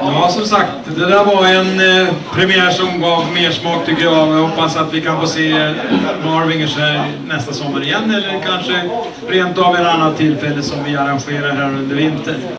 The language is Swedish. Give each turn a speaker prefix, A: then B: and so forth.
A: Ja, som sagt, det där var en eh, premiär som gav mer smak tycker jag. Jag hoppas att vi kan få se Marvingers här nästa sommar igen eller kanske rent av ett annat tillfälle som vi arrangerar här under vintern.